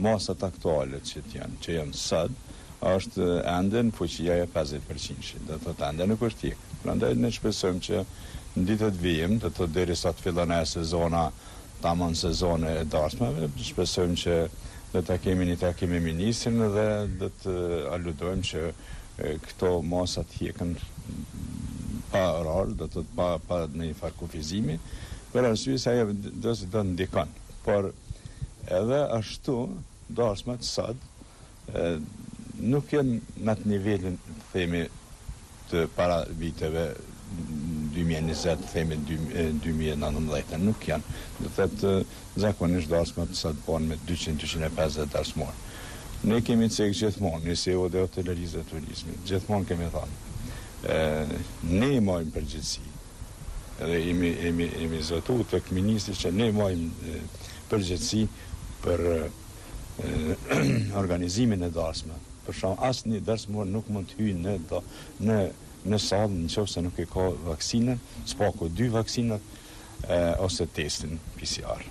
Masat aktuale që janë, që janë sot, është ende në fuqi ajo e pesëdhjetë përqindshit, do të thotë ende nuk është ik. Prandaj ne shpresojmë që në ditët në vijim, do të thotë derisa të fillon ajo sezona, tamam sezona e dasmave, shpresojmë që do ta kemi një takim me ministrin dhe do të aludojmë që këto masa të ikën pa rol, do të thotë pa pa ndonjë farë kufizimi, për arsye se ajo do se do ndikon. Por edhe ashtu dasmat sot nuk janë në atë nivelin themi të para viteve dy mijë e njëzet themi dy mijë e nëntëmbëdhjetë nuk janë do të thotë zakonisht dasmat sot bëhen me dyqind dyqind e pesëdhjetë dasmor ne kemi cek gjithmonë ne si odë e hotelerisë dhe turizmit gjithmonë kemi thënë ne marrim përgjegjësi Edhe jemi jemi jemi zotuar tek ministri që ne mbajmë përgjegjësi për organizimin e dasmës. Për shembull asnjë dasmor nuk mund të hyjë në në në sallë në qoftë se nuk e ka vaksinën, së paku dy vaksinat ose testin PCR.